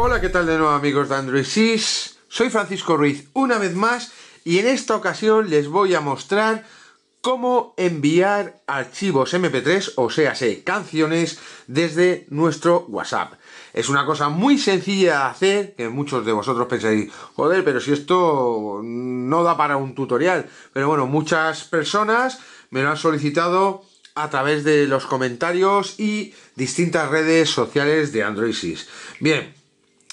Hola, ¿qué tal de nuevo amigos de Android Sys? Soy Francisco Ruiz una vez más y en esta ocasión les voy a mostrar cómo enviar archivos MP3, o sea, canciones, desde nuestro WhatsApp. Es una cosa muy sencilla de hacer, que muchos de vosotros pensáis, joder, pero si esto no da para un tutorial. Pero bueno, muchas personas me lo han solicitado a través de los comentarios y distintas redes sociales de Android Sys. Bien,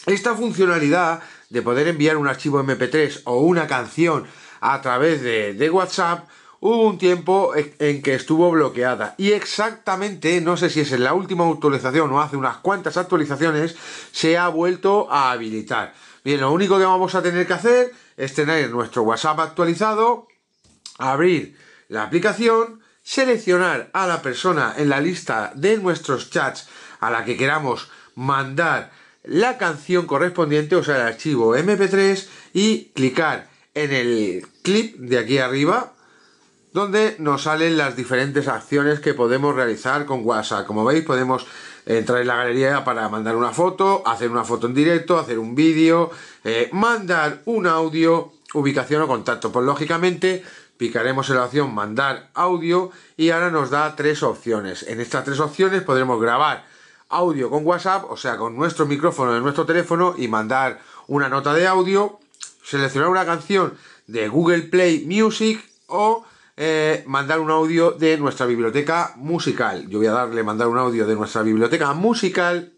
esta funcionalidad de poder enviar un archivo MP3 o una canción a través de, WhatsApp hubo un tiempo en que estuvo bloqueada y exactamente, no sé si es en la última actualización o hace unas cuantas actualizaciones, se ha vuelto a habilitar. Bien, lo único que vamos a tener que hacer es tener nuestro WhatsApp actualizado, abrir la aplicación, seleccionar a la persona en la lista de nuestros chats a la que queramos mandar la canción correspondiente, o sea, el archivo MP3, y clicar en el clip de aquí arriba, donde nos salen las diferentes acciones que podemos realizar con WhatsApp. Como veis, podemos entrar en la galería para mandar una foto, hacer una foto en directo, hacer un vídeo, eh, mandar un audio, ubicación o contacto. Pues lógicamente picaremos en la opción mandar audio y ahora nos da tres opciones. En estas tres opciones podremos grabar audio con WhatsApp, o sea, con nuestro micrófono de nuestro teléfono y mandar una nota de audio, seleccionar una canción de Google Play Music o eh, mandar un audio de nuestra biblioteca musical. Yo voy a darle mandar un audio de nuestra biblioteca musical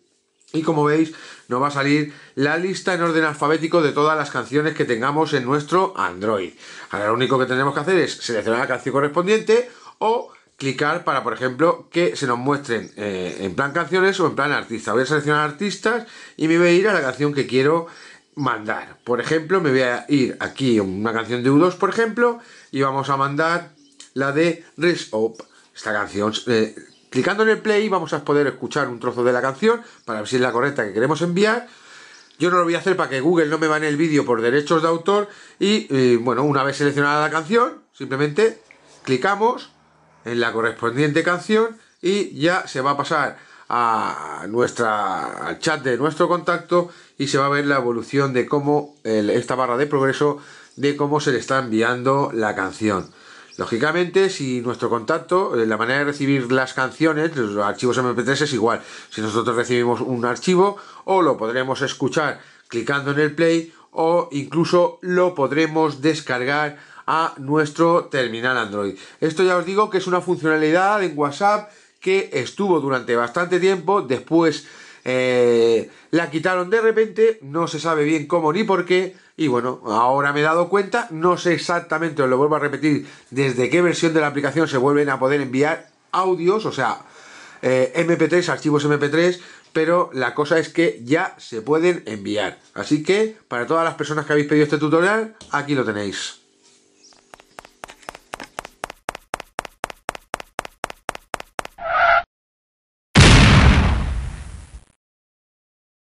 y como veis nos va a salir la lista en orden alfabético de todas las canciones que tengamos en nuestro Android. Ahora lo único que tenemos que hacer es seleccionar la canción correspondiente o clicar para, por ejemplo, que se nos muestren eh, en plan canciones o en plan artista. Voy a seleccionar artistas y me voy a ir a la canción que quiero mandar. Por ejemplo, me voy a ir aquí a una canción de U2, por ejemplo, y vamos a mandar la de Res Up. Esta canción, eh, clicando en el play, vamos a poder escuchar un trozo de la canción para ver si es la correcta que queremos enviar. Yo no lo voy a hacer para que Google no me bane el vídeo por derechos de autor. Y eh, bueno, una vez seleccionada la canción, simplemente clicamos en la correspondiente canción y ya se va a pasar a nuestra al chat de nuestro contacto y se va a ver la evolución de cómo esta barra de progreso de cómo se le está enviando la canción. Lógicamente, si nuestro contacto, eh, la manera de recibir las canciones, los archivos MP3 es igual. Si nosotros recibimos un archivo, o lo podremos escuchar clicando en el play, o incluso lo podremos descargar a nuestro terminal Android. Esto ya os digo que es una funcionalidad en WhatsApp que estuvo durante bastante tiempo, después eh, la quitaron de repente, no se sabe bien cómo ni por qué, y bueno, ahora me he dado cuenta, no sé exactamente, os lo vuelvo a repetir, desde qué versión de la aplicación se vuelven a poder enviar audios, o sea, eh, MP3, archivos MP3, pero la cosa es que ya se pueden enviar. Así que, para todas las personas que habéis pedido este tutorial, aquí lo tenéis.